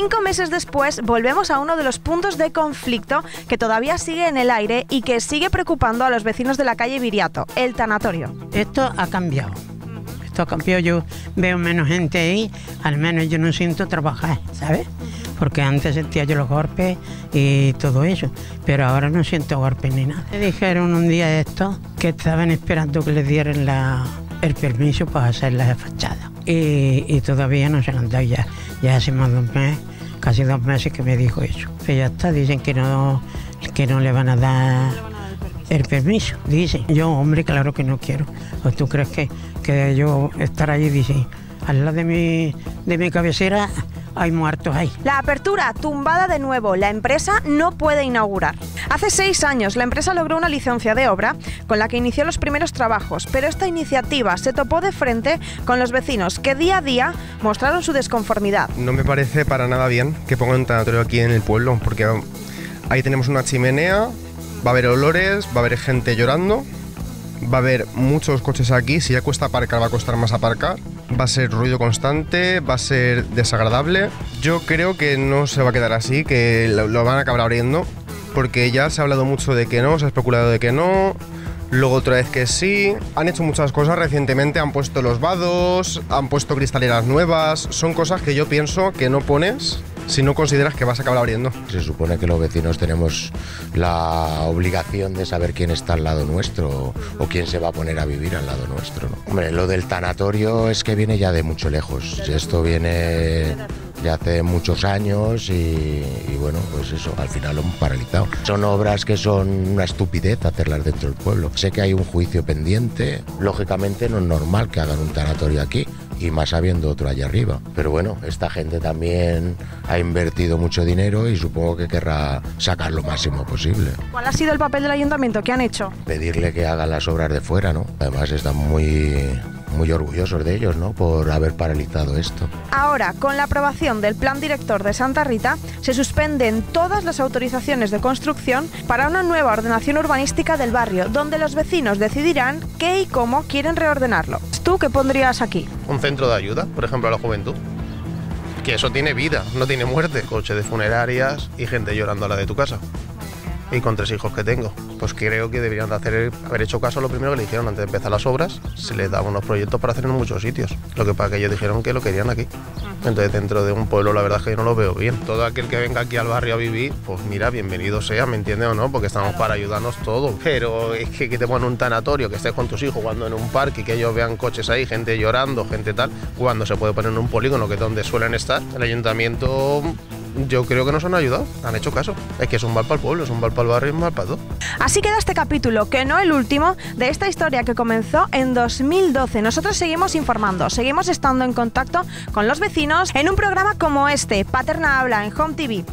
Cinco meses después volvemos a uno de los puntos de conflicto que todavía sigue en el aire y que sigue preocupando a los vecinos de la calle Viriato, el tanatorio. Esto ha cambiado. Esto ha cambiado. Yo veo menos gente ahí, al menos yo no siento trabajar, ¿sabes? Porque antes sentía yo los golpes y todo eso, pero ahora no siento golpes ni nada. Me dijeron un día esto que estaban esperando que les dieran la, el permiso para hacer la fachada. Y, y todavía no se lo han dado ya. Ya hace más de un mes, casi dos meses que me dijo eso. Pero ya está, dicen que no, que no le van a dar el permiso. Dicen, yo hombre, claro que no quiero. ¿O tú crees que, que yo estar allí, dice, al lado de mi, de mi cabecera hay muertos ahí? La apertura tumbada de nuevo, la empresa no puede inaugurar. Hace seis años la empresa logró una licencia de obra con la que inició los primeros trabajos, pero esta iniciativa se topó de frente con los vecinos que día a día mostraron su desconformidad. No me parece para nada bien que pongan un tanatorio aquí en el pueblo, porque ahí tenemos una chimenea, va a haber olores, va a haber gente llorando, va a haber muchos coches aquí, si ya cuesta aparcar va a costar más aparcar, va a ser ruido constante, va a ser desagradable. Yo creo que no se va a quedar así, que lo, van a acabar abriendo, porque ya se ha hablado mucho de que no, se ha especulado de que no. Luego otra vez que sí. Han hecho muchas cosas recientemente, han puesto los vados, han puesto cristaleras nuevas. Son cosas que yo pienso que no pones si no consideras que vas a acabar abriendo. Se supone que los vecinos tenemos la obligación de saber quién está al lado nuestro o quién se va a poner a vivir al lado nuestro. Hombre, lo del tanatorio es que viene ya de mucho lejos. Esto viene ya hace muchos años y, y, bueno, pues eso, al final lo han paralizado. Son obras que son una estupidez hacerlas dentro del pueblo. Sé que hay un juicio pendiente, lógicamente no es normal que hagan un tanatorio aquí y más habiendo otro allá arriba. Pero bueno, esta gente también ha invertido mucho dinero y supongo que querrá sacar lo máximo posible. ¿Cuál ha sido el papel del ayuntamiento? ¿Qué han hecho? Pedirle que haga las obras de fuera, ¿no? Además están muy muy orgullosos de ellos, ¿no? Por haber paralizado esto. Ahora, con la aprobación del Plan Director de Santa Rita, se suspenden todas las autorizaciones de construcción para una nueva ordenación urbanística del barrio, donde los vecinos decidirán qué y cómo quieren reordenarlo. ¿Tú qué pondrías aquí? Un centro de ayuda, por ejemplo, a la juventud. Que eso tiene vida, no tiene muerte. Coche de funerarias y gente llorando a la de tu casa. Y con tres hijos que tengo. Pues creo que deberían de hacer, haber hecho caso a lo primero que le dijeron antes de empezar las obras. Se les daban unos proyectos para hacer en muchos sitios. Lo que pasa que ellos dijeron que lo querían aquí. Entonces dentro de un pueblo la verdad es que yo no lo veo bien. Todo aquel que venga aquí al barrio a vivir, pues mira, bienvenido sea, ¿me entiendes o no? Porque estamos para ayudarnos todos. Pero es que, que te ponen un tanatorio, que estés con tus hijos jugando en un parque y que ellos vean coches ahí, gente llorando, gente tal, cuando se puede poner en un polígono que es donde suelen estar. El ayuntamiento yo creo que nos han ayudado, han hecho caso. Es que es un mal para el pueblo, es un mal para el barrio y un mal para todo. Así queda este capítulo, que no el último, de esta historia que comenzó en 2012. Nosotros seguimos informando, seguimos estando en contacto con los vecinos en un programa como este, Paterna Habla, en Home TV.